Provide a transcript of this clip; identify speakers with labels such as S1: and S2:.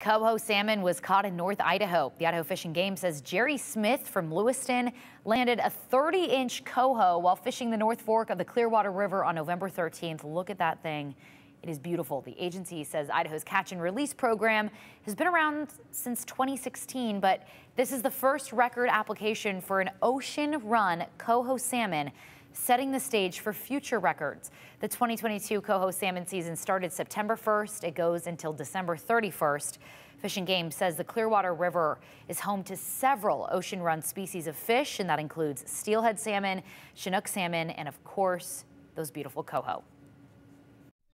S1: Coho salmon was caught in North Idaho. The Idaho Fish and Game says Jerry Smith from Lewiston landed a 30-inch coho while fishing the North Fork of the Clearwater River on November 13th. Look at that thing. It is beautiful. The agency says Idaho's catch and release program has been around since 2016, but this is the first record application for an ocean run coho salmon setting the stage for future records. The 2022 coho salmon season started September 1st. It goes until December 31st. Fish and Game says the Clearwater River is home to several ocean run species of fish, and that includes steelhead salmon, Chinook salmon, and of course, those beautiful coho.